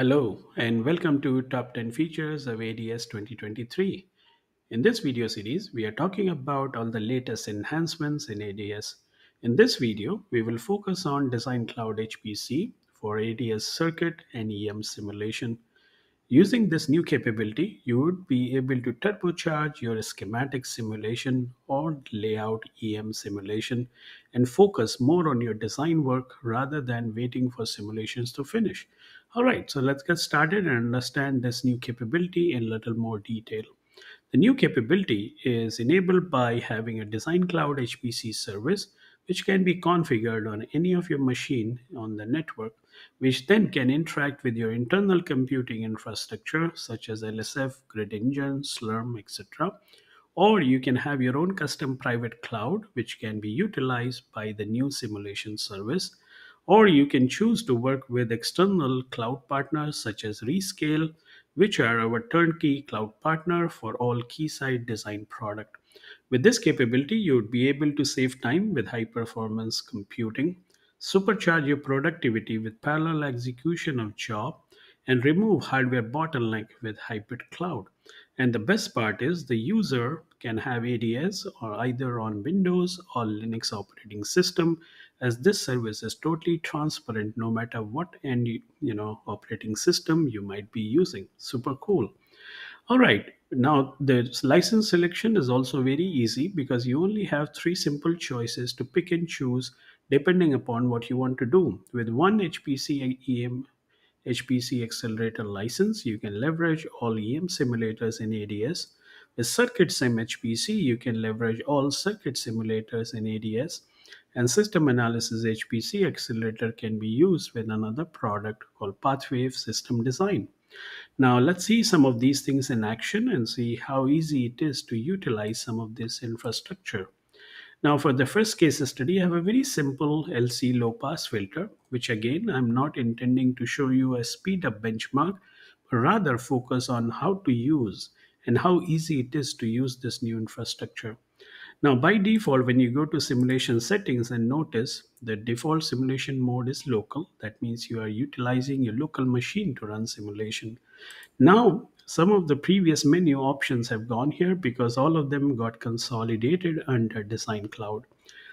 Hello, and welcome to Top 10 Features of ADS 2023. In this video series, we are talking about all the latest enhancements in ADS. In this video, we will focus on Design Cloud HPC for ADS circuit and EM simulation. Using this new capability, you would be able to turbocharge your schematic simulation or layout EM simulation and focus more on your design work rather than waiting for simulations to finish. All right, so let's get started and understand this new capability in a little more detail. The new capability is enabled by having a Design Cloud HPC service, which can be configured on any of your machine on the network, which then can interact with your internal computing infrastructure such as LSF, Grid Engine, Slurm, etc. Or you can have your own custom private cloud, which can be utilized by the new simulation service. Or you can choose to work with external cloud partners such as Rescale, which are our turnkey cloud partner for all Keysight design product. With this capability, you would be able to save time with high performance computing, supercharge your productivity with parallel execution of job, and remove hardware bottleneck with hybrid cloud. And the best part is the user can have ADS or either on Windows or Linux operating system as this service is totally transparent no matter what end you know operating system you might be using. Super cool. All right. Now, the license selection is also very easy because you only have three simple choices to pick and choose depending upon what you want to do. With one HPC EM HPC accelerator license, you can leverage all EM simulators in ADS. With Circuit Sim HPC, you can leverage all circuit simulators in ADS. And System Analysis HPC accelerator can be used with another product called Pathwave System Design. Now let's see some of these things in action and see how easy it is to utilize some of this infrastructure. Now for the first case study, I have a very simple LC low pass filter, which again, I'm not intending to show you a speed up benchmark, but rather focus on how to use and how easy it is to use this new infrastructure. Now, by default, when you go to simulation settings and notice the default simulation mode is local, that means you are utilizing your local machine to run simulation. Now, some of the previous menu options have gone here because all of them got consolidated under Design Cloud.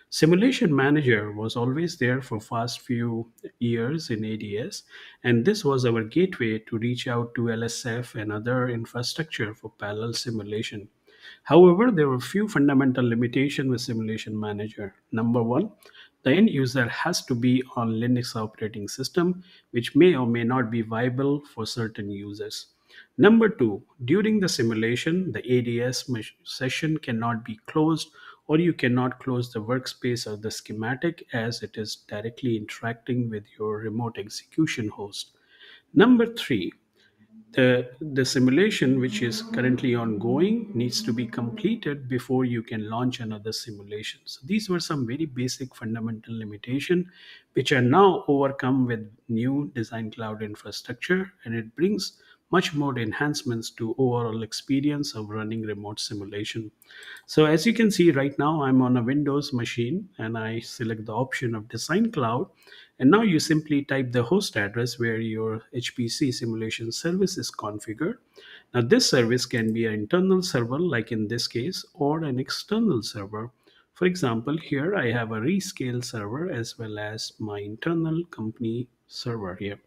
Simulation Manager was always there for past few years in ADS, and this was our gateway to reach out to LSF and other infrastructure for parallel simulation. However, there were a few fundamental limitations with Simulation Manager. Number one, the end user has to be on Linux operating system, which may or may not be viable for certain users. Number two, during the simulation, the ADS session cannot be closed or you cannot close the workspace or the schematic as it is directly interacting with your remote execution host. Number three, the, the simulation which is currently ongoing needs to be completed before you can launch another simulation. So these were some very basic fundamental limitation which are now overcome with new design cloud infrastructure and it brings much more enhancements to overall experience of running remote simulation. So as you can see right now i'm on a windows machine and i select the option of design cloud. And now you simply type the host address where your hpc simulation service is configured. Now this service can be an internal server like in this case or an external server. For example here i have a rescale server as well as my internal company server here.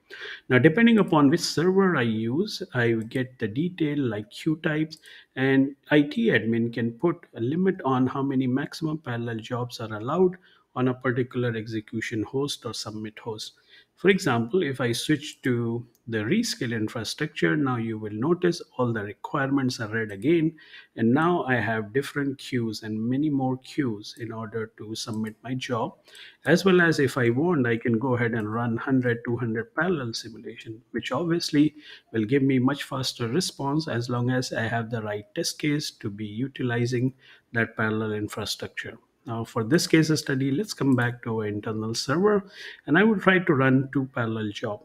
Now, depending upon which server I use, I get the detail like queue types, and IT admin can put a limit on how many maximum parallel jobs are allowed on a particular execution host or submit host. For example, if I switch to the rescale infrastructure, now you will notice all the requirements are read again. And now I have different queues and many more queues in order to submit my job. As well as if I want, I can go ahead and run 100, 200 parallel simulation, which obviously will give me much faster response as long as I have the right test case to be utilizing that parallel infrastructure. Now for this case study, let's come back to our internal server and I will try to run two parallel job.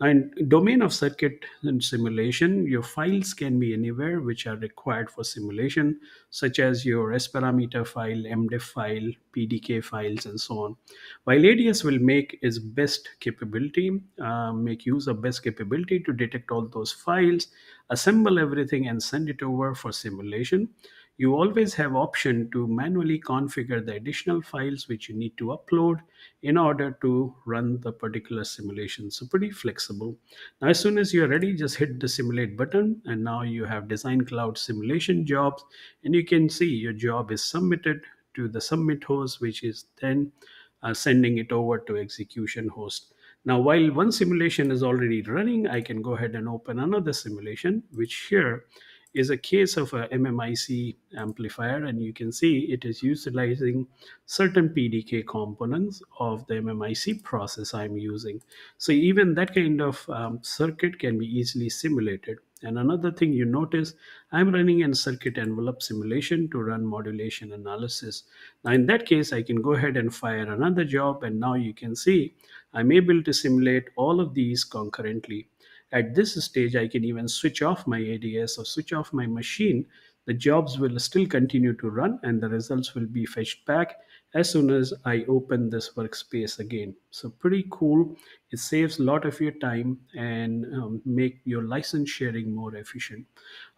Now, in domain of circuit and simulation, your files can be anywhere which are required for simulation, such as your S parameter file, MDIF file, PDK files, and so on. While ADS will make its best capability, uh, make use of best capability to detect all those files, assemble everything, and send it over for simulation you always have option to manually configure the additional files which you need to upload in order to run the particular simulation. So pretty flexible. Now as soon as you're ready just hit the simulate button and now you have design cloud simulation jobs and you can see your job is submitted to the submit host which is then uh, sending it over to execution host. Now while one simulation is already running i can go ahead and open another simulation which here is a case of a MMIC amplifier and you can see it is utilizing certain PDK components of the MMIC process I'm using. So even that kind of um, circuit can be easily simulated. And another thing you notice, I'm running a circuit envelope simulation to run modulation analysis. Now in that case, I can go ahead and fire another job and now you can see I'm able to simulate all of these concurrently. At this stage, I can even switch off my ADS or switch off my machine. The jobs will still continue to run and the results will be fetched back as soon as I open this workspace again. So pretty cool. It saves a lot of your time and um, make your license sharing more efficient.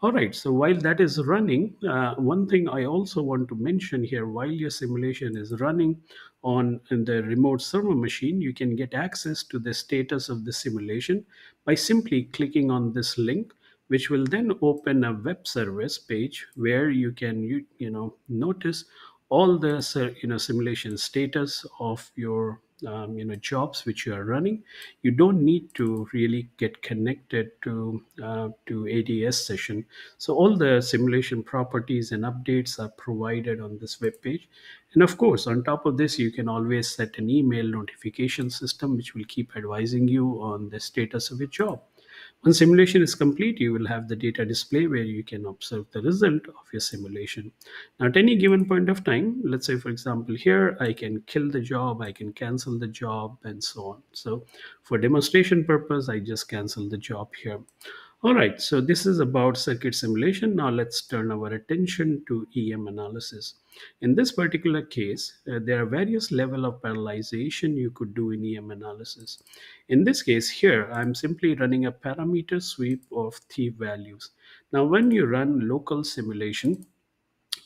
All right. So while that is running, uh, one thing I also want to mention here, while your simulation is running on the remote server machine, you can get access to the status of the simulation by simply clicking on this link which will then open a web service page where you can you, you know notice all the you know simulation status of your um, you know jobs which you are running you don't need to really get connected to uh, to ads session. So all the simulation properties and updates are provided on this web page. And of course on top of this you can always set an email notification system which will keep advising you on the status of your job when simulation is complete, you will have the data display where you can observe the result of your simulation. Now, at any given point of time, let's say, for example, here I can kill the job, I can cancel the job, and so on. So, for demonstration purpose, I just cancel the job here. All right, so this is about circuit simulation. Now let's turn our attention to EM analysis. In this particular case, uh, there are various level of parallelization you could do in EM analysis. In this case here, I'm simply running a parameter sweep of the values. Now when you run local simulation,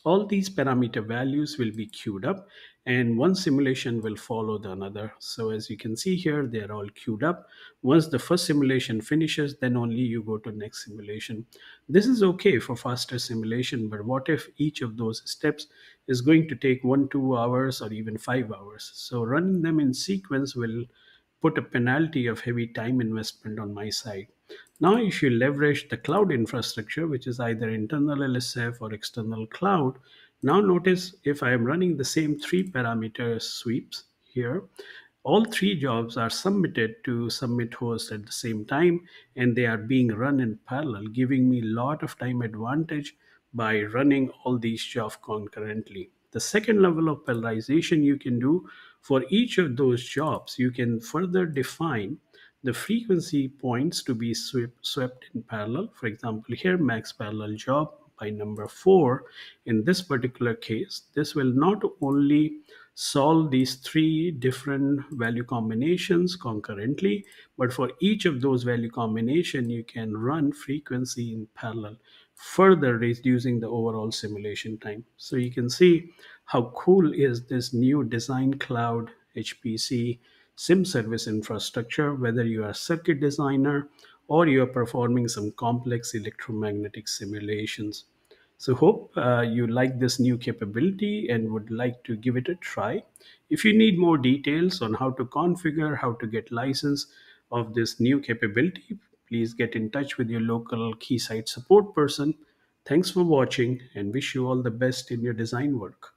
all these parameter values will be queued up and one simulation will follow the another. So as you can see here they are all queued up. Once the first simulation finishes then only you go to next simulation. This is okay for faster simulation but what if each of those steps is going to take one two hours or even five hours? So running them in sequence will put a penalty of heavy time investment on my side. Now, if you leverage the cloud infrastructure, which is either internal LSF or external cloud, now notice if I am running the same three parameter sweeps here, all three jobs are submitted to submit host at the same time and they are being run in parallel, giving me a lot of time advantage by running all these jobs concurrently. The second level of parallelization you can do for each of those jobs, you can further define the frequency points to be swept, swept in parallel. For example, here max parallel job by number four. In this particular case, this will not only solve these three different value combinations concurrently, but for each of those value combination, you can run frequency in parallel, further reducing the overall simulation time. So you can see how cool is this new design cloud HPC sim service infrastructure, whether you are a circuit designer or you are performing some complex electromagnetic simulations. So hope uh, you like this new capability and would like to give it a try. If you need more details on how to configure, how to get license of this new capability, please get in touch with your local Keysight support person. Thanks for watching and wish you all the best in your design work.